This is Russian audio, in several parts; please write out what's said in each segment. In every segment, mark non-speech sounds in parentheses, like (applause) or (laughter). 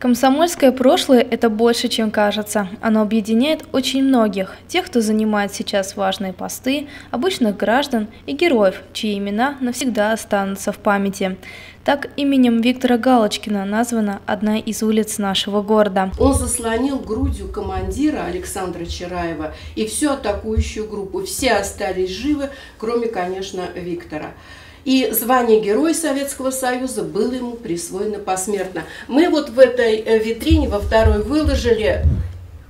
Комсомольское прошлое – это больше, чем кажется. Оно объединяет очень многих. Тех, кто занимает сейчас важные посты, обычных граждан и героев, чьи имена навсегда останутся в памяти. Так именем Виктора Галочкина названа одна из улиц нашего города. Он заслонил грудью командира Александра Чараева и всю атакующую группу. Все остались живы, кроме, конечно, Виктора. И звание Героя Советского Союза было ему присвоено посмертно. Мы вот в этой э, витрине во второй выложили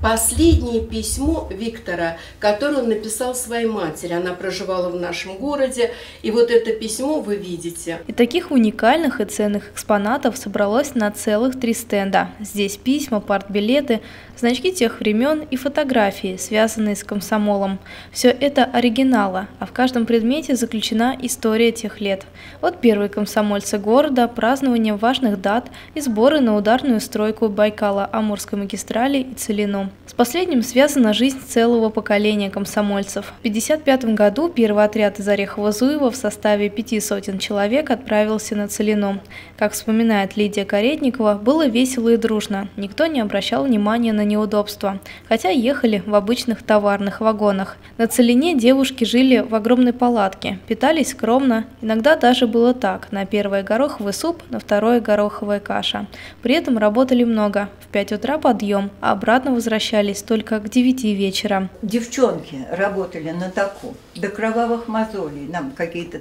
последнее письмо Виктора, которое он написал своей матери. Она проживала в нашем городе, и вот это письмо вы видите. И таких уникальных и ценных экспонатов собралось на целых три стенда. Здесь письма, партбилеты, значки тех времен и фотографии, связанные с комсомолом. Все это оригиналы, а в каждом предмете заключена история тех лет. Вот первые комсомольцы города, празднование важных дат и сборы на ударную стройку Байкала, Амурской магистрали и Целину. С последним связана жизнь целого поколения комсомольцев. В 1955 году первый отряд из Орехово-Зуева в составе пяти сотен человек отправился на Целину. Как вспоминает Лидия Каретникова, было весело и дружно. Никто не обращал внимания на неудобства, хотя ехали в обычных товарных вагонах. На Целине девушки жили в огромной палатке, питались скромно, иногда даже было так, на первое гороховый суп, на второе гороховая каша. При этом работали много, в 5 утра подъем, а обратно возвращались только к 9 вечера. Девчонки работали на таку, до кровавых мозолей, нам какие-то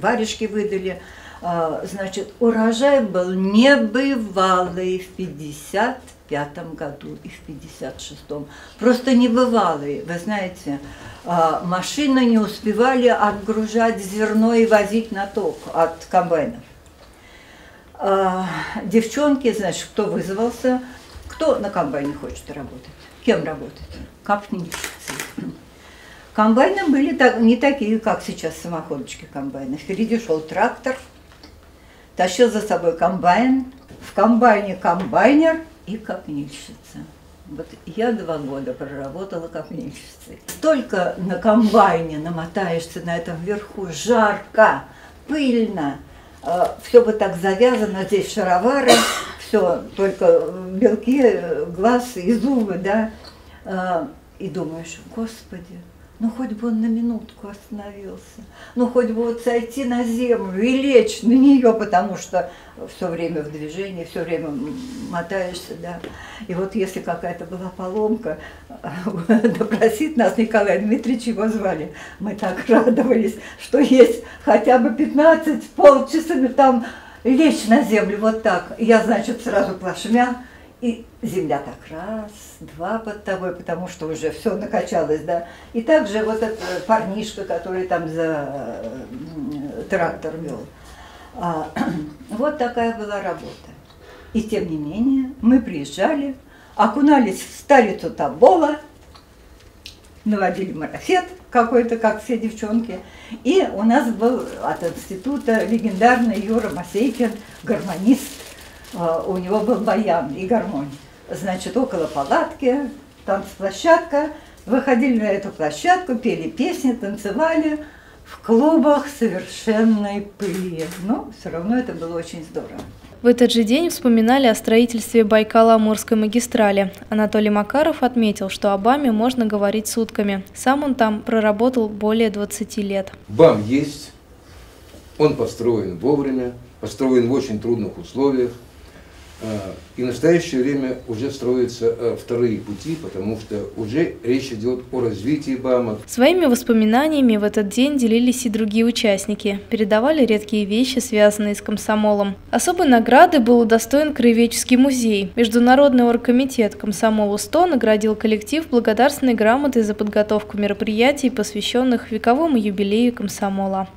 варежки выдали, а, значит, урожай был небывалый в 50 пятом году и в 56-м. Просто небывалые, вы знаете, а, машины не успевали отгружать зерно и возить на ток от комбайнов. А, девчонки, значит, кто вызвался, кто на комбайне хочет работать, кем работать, капнинщицы. Комбайны были не такие, как сейчас самоходочки комбайны. Впереди шел трактор, тащил за собой комбайн, в комбайне комбайнер – и капнильщица. Вот я два года проработала капнильщицей. Только на комбайне намотаешься на этом верху, жарко, пыльно, а, все бы так завязано, здесь шаровары, все, только белки, глаз и зубы, да, а, и думаешь, господи, ну, хоть бы он на минутку остановился. Ну, хоть бы вот сойти на землю и лечь на нее, потому что все время в движении, все время мотаешься, да. И вот если какая-то была поломка, (laughs) допросит нас Николай Дмитриевич, его звали, мы так (laughs) радовались, что есть хотя бы 15 полчаса там лечь на землю, вот так. Я, значит, сразу плашмя, и земля так раз, два под тобой, потому что уже все накачалось, да. И также вот этот парнишка, который там за трактор вел. А, (clears throat) вот такая была работа. И тем не менее мы приезжали, окунались в старицу Табола, наводили марафет какой-то, как все девчонки. И у нас был от института легендарный Юра Масейкин, гармонист, а, у него был баян и гармонь. Значит, около палатки, танцплощадка, выходили на эту площадку, пели песни, танцевали в клубах совершенной пыли. Но все равно это было очень здорово. В этот же день вспоминали о строительстве Байкала-Амурской магистрали. Анатолий Макаров отметил, что о БАМе можно говорить сутками. Сам он там проработал более 20 лет. БАМ есть, он построен вовремя, построен в очень трудных условиях. А, и в настоящее время уже строятся а, вторые пути, потому что уже речь идет о развитии БАМа. Своими воспоминаниями в этот день делились и другие участники. Передавали редкие вещи, связанные с комсомолом. Особой награды был удостоен Краеведческий музей. Международный оргкомитет «Комсомолу-100» наградил коллектив благодарственной грамотой за подготовку мероприятий, посвященных вековому юбилею комсомола.